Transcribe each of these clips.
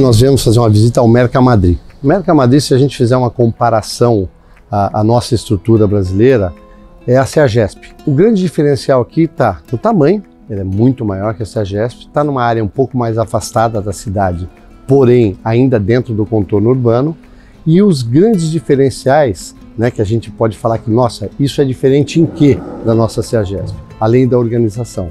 nós viemos fazer uma visita ao Mercamadrid. Mercamadrid, se a gente fizer uma comparação à, à nossa estrutura brasileira, é a CEAGESP. O grande diferencial aqui está no tamanho, ele é muito maior que a CEAGESP, está numa área um pouco mais afastada da cidade, porém ainda dentro do contorno urbano, e os grandes diferenciais, né, que a gente pode falar que, nossa, isso é diferente em que da nossa CEAGESP, além da organização.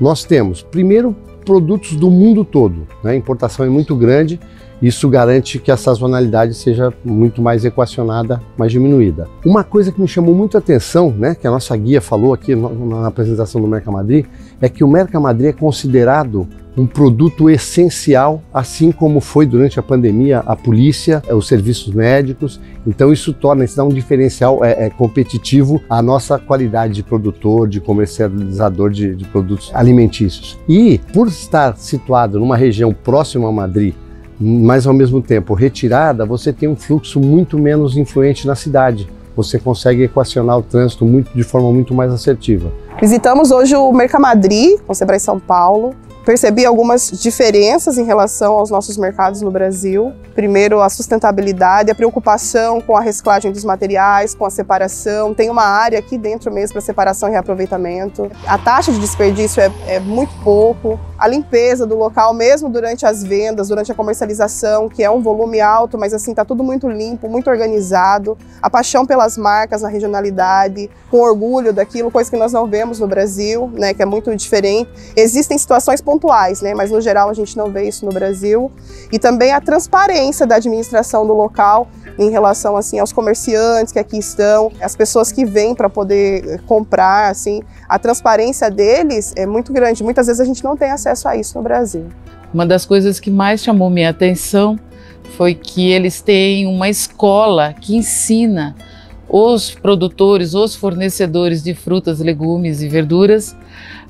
Nós temos, primeiro, produtos do mundo todo, né, a importação é muito grande, isso garante que a sazonalidade seja muito mais equacionada, mais diminuída. Uma coisa que me chamou muito a atenção, né, que a nossa guia falou aqui na apresentação do Mercamadrid, é que o Mercamadrid é considerado um produto essencial, assim como foi durante a pandemia a polícia, os serviços médicos. Então isso torna, isso dá um diferencial é, é competitivo à nossa qualidade de produtor, de comercializador de, de produtos alimentícios. E por estar situado numa região próxima a Madrid, mas ao mesmo tempo retirada, você tem um fluxo muito menos influente na cidade. Você consegue equacionar o trânsito muito, de forma muito mais assertiva. Visitamos hoje o Mercamadrid, com Sebrae São Paulo, Percebi algumas diferenças em relação aos nossos mercados no Brasil. Primeiro, a sustentabilidade, a preocupação com a reciclagem dos materiais, com a separação. Tem uma área aqui dentro mesmo para separação e reaproveitamento. A taxa de desperdício é, é muito pouco. A limpeza do local, mesmo durante as vendas, durante a comercialização, que é um volume alto, mas assim, está tudo muito limpo, muito organizado. A paixão pelas marcas, a regionalidade, com orgulho daquilo, coisa que nós não vemos no Brasil, né, que é muito diferente. Existem situações pontuais, né? Mas no geral a gente não vê isso no Brasil. E também a transparência da administração do local em relação assim aos comerciantes que aqui estão, as pessoas que vêm para poder comprar, assim, a transparência deles é muito grande. Muitas vezes a gente não tem acesso a isso no Brasil. Uma das coisas que mais chamou minha atenção foi que eles têm uma escola que ensina os produtores, os fornecedores de frutas, legumes e verduras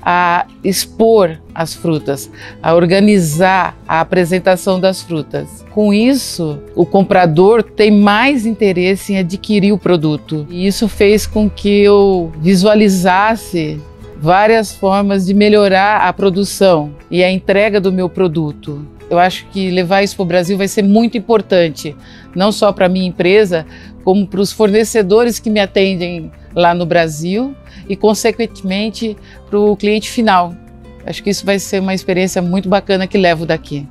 a expor as frutas, a organizar a apresentação das frutas. Com isso, o comprador tem mais interesse em adquirir o produto. E isso fez com que eu visualizasse várias formas de melhorar a produção e a entrega do meu produto. Eu acho que levar isso para o Brasil vai ser muito importante, não só para a minha empresa, como para os fornecedores que me atendem lá no Brasil e, consequentemente, para o cliente final. Acho que isso vai ser uma experiência muito bacana que levo daqui.